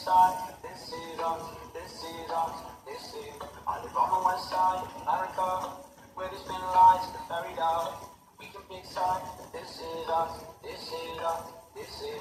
This is us, this is us, this is. I live on the west side, America, where there's been lies, fairy dust. We can pick sides. This is us, this is us, this is.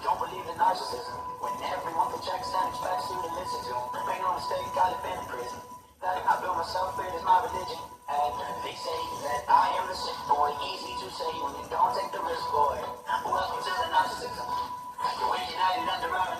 Don't believe in narcissism when everyone projects and expects you to listen to. them. Make no mistake, I live in prison. That I built myself, it is my religion. And they say that I am the sick boy. Easy to say when you don't take the risk, boy. Welcome to the narcissism. You're united under our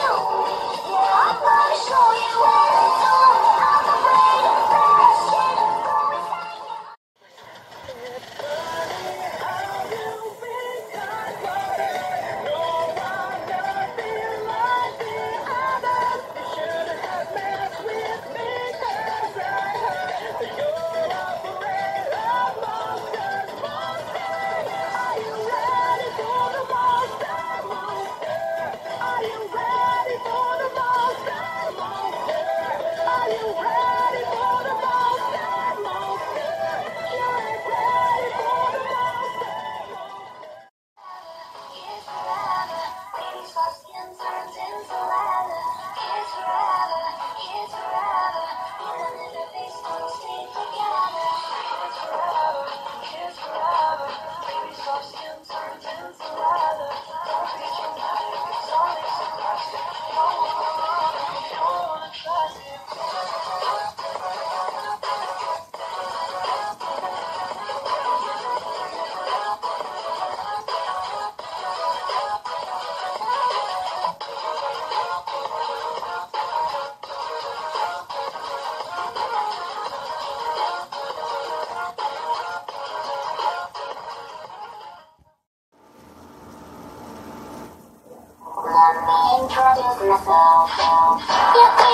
Jordan's missile.